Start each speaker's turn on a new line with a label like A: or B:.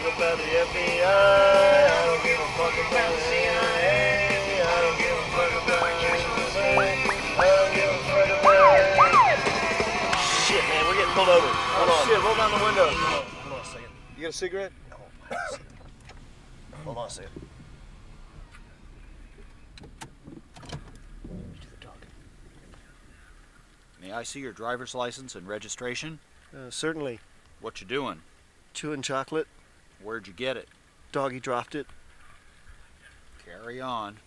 A: fuck about the FBI. I don't give a fuck about the CIA. I don't give a fuck about the I don't give a fuck about.
B: Shit, man, we're getting pulled over. Hold on.
A: Shit, roll down the window.
B: Hold on a second.
A: You got a cigarette?
B: Hold on a second.
C: May I see your driver's license and registration?
A: Uh, certainly.
C: What you doing?
A: Chewing chocolate.
C: Where'd you get it?
A: Doggy dropped it.
C: Carry on.